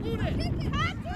Bude!